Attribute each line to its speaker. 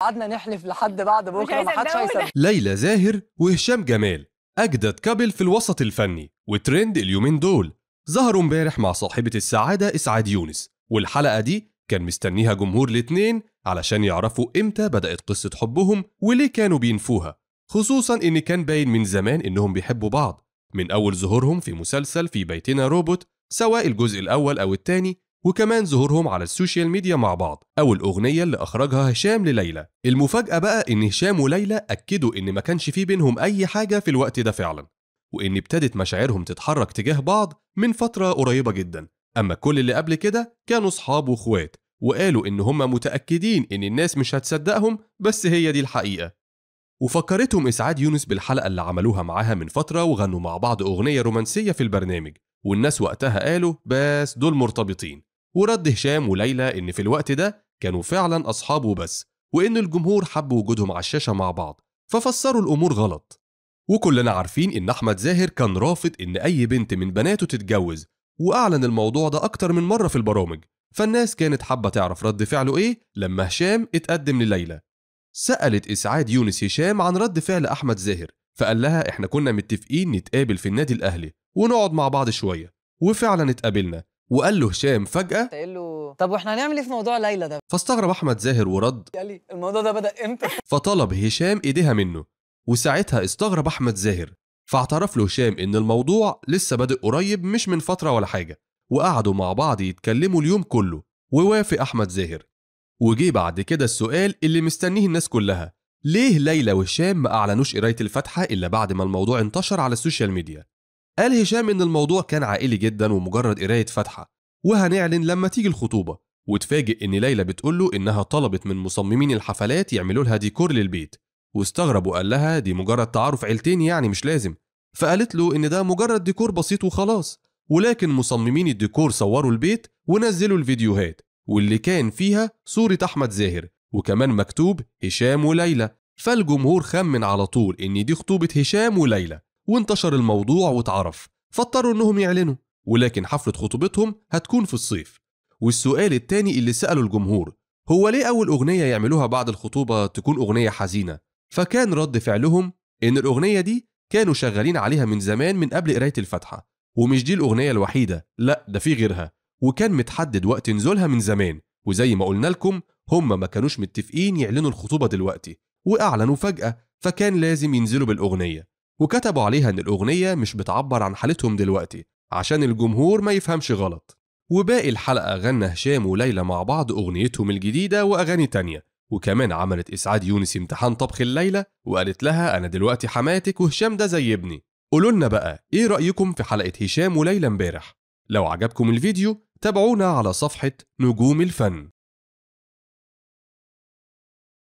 Speaker 1: قعدنا نحلف لحد بعد بكرة ما حدش. هيصدق.
Speaker 2: ليلى زاهر وهشام جمال أجدد couple في الوسط الفني وترند اليومين دول. ظهروا امبارح مع صاحبة السعادة إسعاد يونس والحلقة دي كان مستنيها جمهور الاتنين علشان يعرفوا إمتى بدأت قصة حبهم وليه كانوا بينفوها. خصوصا إن كان باين من زمان إنهم بيحبوا بعض. من أول ظهورهم في مسلسل في بيتنا روبوت سواء الجزء الأول أو التاني وكمان ظهورهم على ال social media مع بعض أو الأغنية اللي أخرجها هشام لليلى. المفاجأة بقى إن هشام وليلى أكدوا إن ما كانش في بينهم أي حاجة في الوقت ده فعلا وإن ابتدت مشاعرهم تتحرك تجاه بعض من فترة قريبة جدا. أما كل اللي قبل كده كانوا صحاب وإخوات وقالوا إن هم متأكدين إن الناس مش هتصدقهم بس هي دي الحقيقة. وفكرتهم إسعاد يونس بالحلقة اللي عملوها معاها من فترة وغنوا مع بعض أغنية رومانسية في البرنامج والناس وقتها قالوا بس دول مرتبطين. ورد هشام وليلى إن في الوقت ده كانوا فعلا أصحاب وبس وإن الجمهور حب وجودهم على الشاشة مع بعض ففسروا الأمور غلط. وكلنا عارفين إن أحمد زاهر كان رافض إن أي بنت من بناته تتجوز وأعلن الموضوع ده أكتر من مرة في البرامج. فالناس كانت حابة تعرف رد فعله إيه لما هشام اتقدم لليلى. سألت إسعاد يونس هشام عن رد فعل أحمد زاهر فقال لها إحنا كنا متفقين نتقابل في النادي الأهلي ونقعد مع بعض شوية. وفعلا اتقابلنا. وقال له هشام فجأة
Speaker 1: قايل له طب وإحنا هنعمل إيه في موضوع ليلى ده؟
Speaker 2: فاستغرب أحمد زاهر ورد
Speaker 1: قال لي الموضوع ده بدأ إمتى؟
Speaker 2: فطلب هشام إيدها منه وساعتها استغرب أحمد زاهر فاعترف له هشام إن الموضوع لسه بادئ قريب مش من فترة ولا حاجة وقعدوا مع بعض يتكلموا اليوم كله ووافق أحمد زاهر. وجي بعد كده السؤال اللي مستنيه الناس كلها ليه ليلى وهشام ما أعلنوش قراية الفاتحة إلا بعد ما الموضوع انتشر على ال social media؟ قال هشام إن الموضوع كان عائلي جدا ومجرد قراية فاتحة وهنعلن لما تيجي الخطوبة. وتفاجئ إن ليلى بتقول له إنها طلبت من مصممين الحفلات يعملوا لها ديكور للبيت. واستغرب وقال لها دي مجرد تعارف عيلتين يعني مش لازم. فقالت له إن ده مجرد ديكور بسيط وخلاص. ولكن مصممين الديكور صوروا البيت ونزلوا الفيديوهات واللي كان فيها صورة أحمد زاهر وكمان مكتوب هشام وليلى. فالجمهور خمن على طول إن دي خطوبة هشام وليلى. وانتشر الموضوع واتعرف. فاضطروا إنهم يعلنوا ولكن حفلة خطوبتهم هتكون في الصيف. والسؤال التاني اللي سأله الجمهور هو ليه أول أغنية يعملوها بعد الخطوبة تكون أغنية حزينة؟ فكان رد فعلهم إن الأغنية دي كانوا شغالين عليها من زمان من قبل قراية الفاتحة. ومش دي الأغنية الوحيدة لأ ده في غيرها. وكان متحدد وقت نزولها من زمان. وزي ما قلنا لكم هم ما كانوش متفقين يعلنوا الخطوبة دلوقتي. وأعلنوا فجأة فكان لازم ينزلوا بالأغنية. وكتبوا عليها إن الأغنية مش بتعبر عن حالتهم دلوقتي عشان الجمهور ما يفهمش غلط. وباقي الحلقة غنى هشام وليلى مع بعض أغنيتهم الجديدة وأغاني تانية. وكمان عملت إسعاد يونس امتحان طبخ الليلة وقالت لها أنا دلوقتي حماتك وهشام ده زي ابني. قولوا لنا بقى إيه رأيكم في حلقة هشام وليلى امبارح؟ لو عجبكم الفيديو تابعونا على صفحة نجوم الفن.